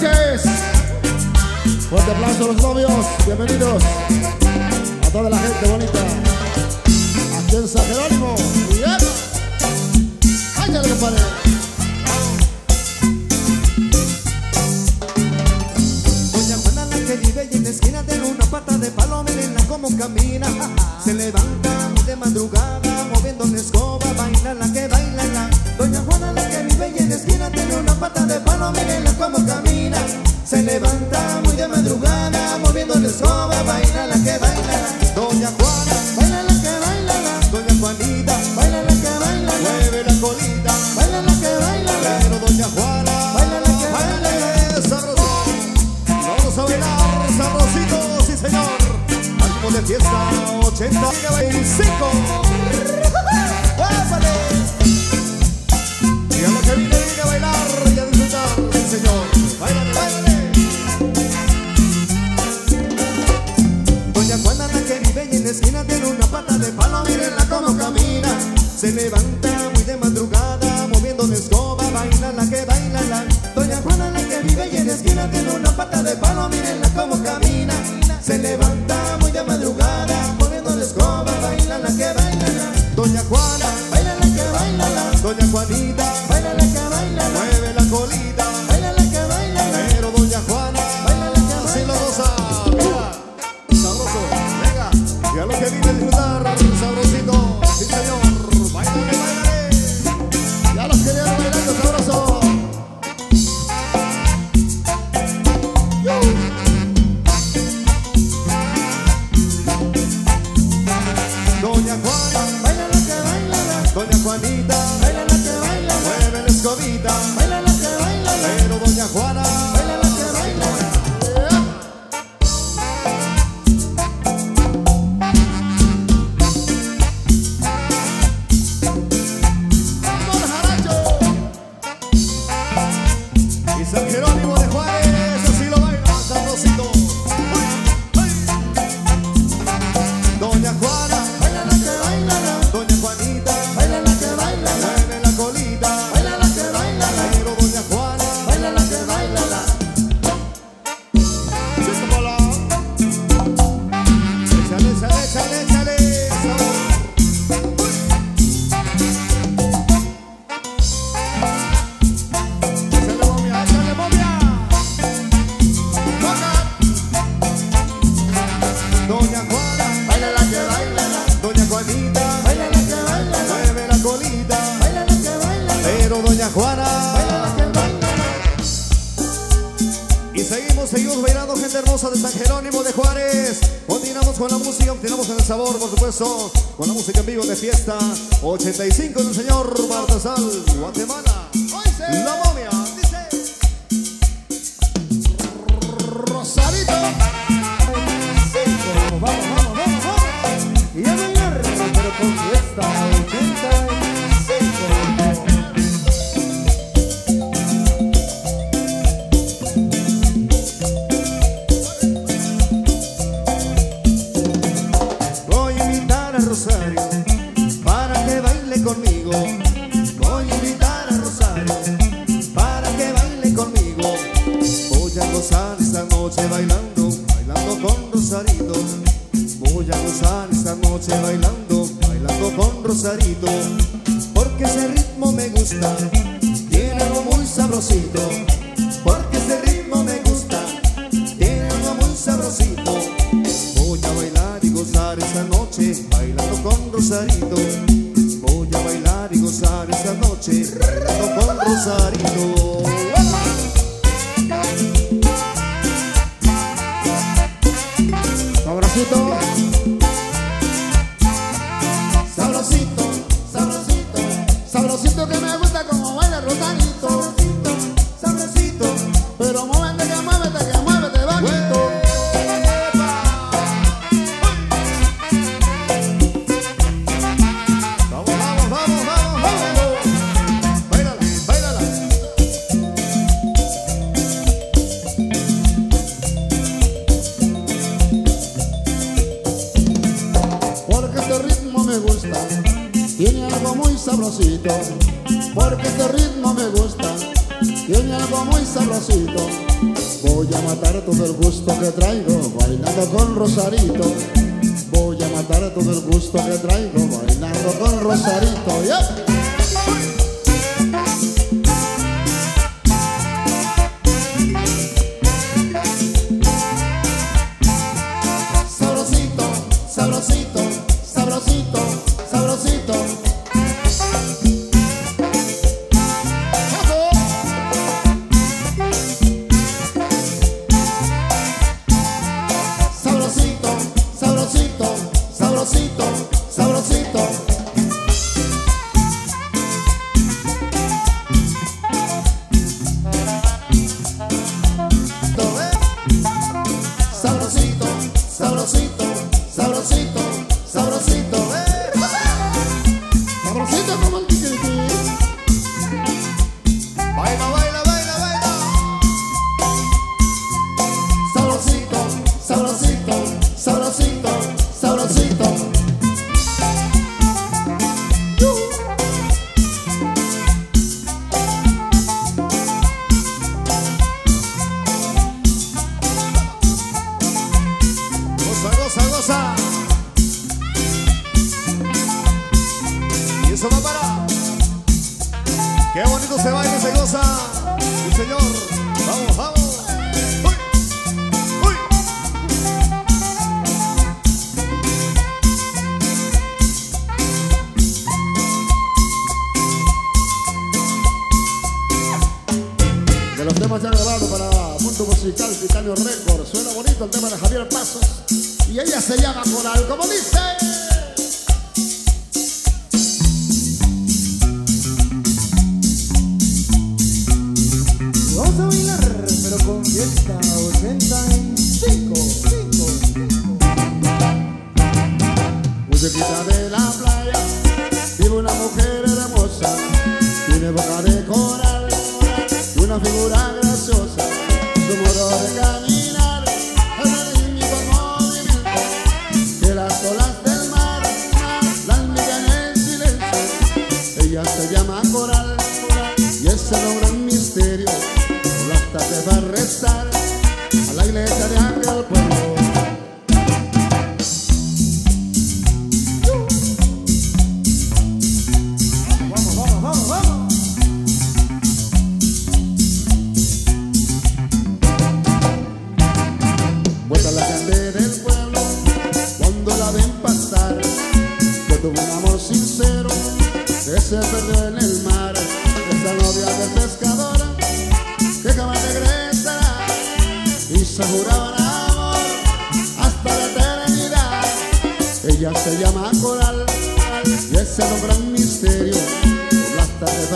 felices. Fuerte aplauso a los novios, bienvenidos a toda la gente bonita. Aquí en San Jerónimo, Miguel. Ándale, compadre. Doña Juana la que vive en la esquina tiene una pata de paloma, mirenla como camina. Se levanta de madrugada escobita, baila la que baila, pero doña Juana. Y seguimos, seguimos bailando, gente hermosa de San Jerónimo de Juárez. Continuamos con la música, continuamos en el sabor, por supuesto, con la música en vivo de fiesta. 85 del señor Bartasal, Guatemala. La momia. Rosadito. Vamos, vamos, vamos, vamos. Y a bailar, pero con fiesta. Rosario para que baile conmigo. Voy a invitar a Rosario para que baile conmigo. Voy a gozar esta noche bailando, bailando con Rosarito. Voy a gozar esta noche bailando, bailando con Rosarito. Porque ese ritmo me gusta, tiene algo muy sabrosito. Porque ese ritmo me gusta, tiene algo muy sabrosito. Voy a bailar y gozar esta noche. Rosarito. Voy a bailar y gozar esta noche Bailando con Rosarito. Abracito gusta, tiene algo muy sabrosito. Voy a matar todo el gusto que traigo, bailando con Rosarito. Voy a matar todo el gusto que traigo, bailando con Rosarito. Mendoza. Y eso va para. Qué bonito se baila y se goza. Sí, señor. Vamos, vamos. Uy. Uy. De los temas ya grabados para Mundo Musical Titanio Record, suena bonito el tema de Javier Pasos. Y ella se llama Coral, como dice. Vamos a bailar, pero con fiesta, 80 y side. juraban amor hasta la eternidad. Ella se llama Coral y ese es un gran misterio. Por las tardes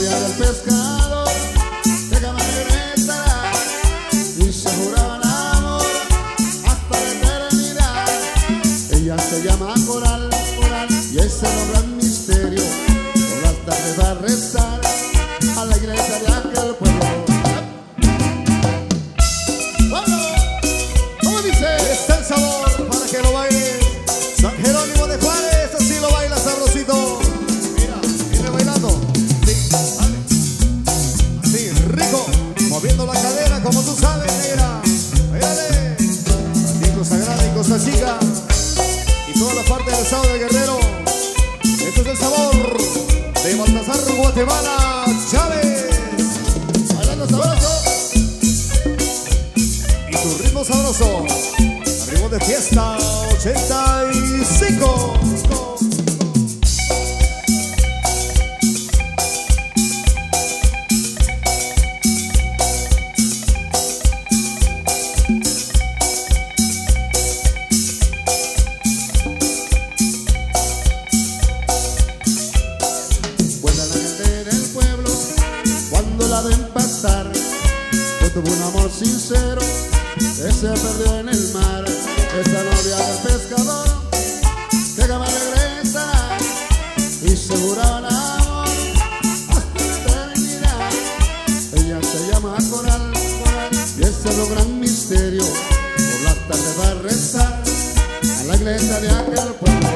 boiadas pescar parte del sábado de Guerrero. Esto es el sabor de Baltasar Guatemala Chávez. Bailando sabroso y tu ritmo sabroso. Abrimos de fiesta 80 que se perdió en el mar, esa novia del pescador que jamás regresará y seguro el amor hasta la eternidad. Ella se llama Coral, Coral y ese es lo gran misterio. Por la tarde va a rezar a la iglesia de aquel pueblo.